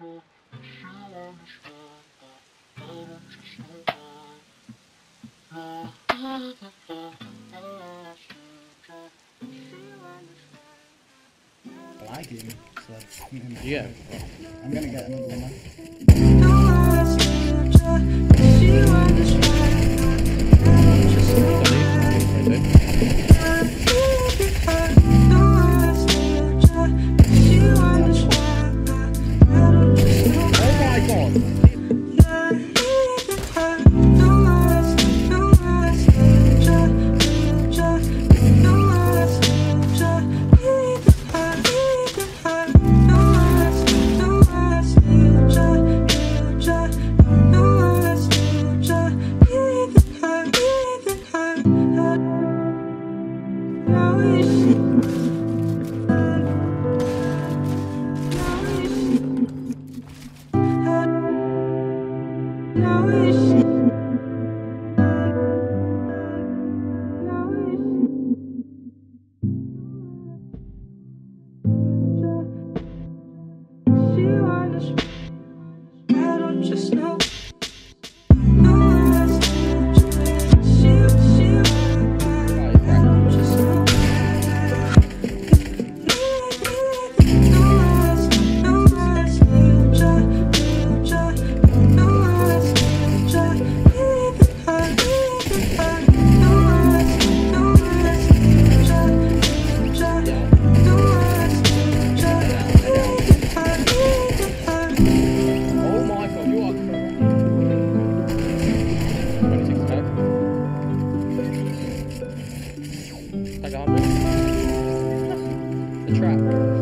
Lagging, so I'm gonna, Yeah. I'm gonna get another one. just know the track.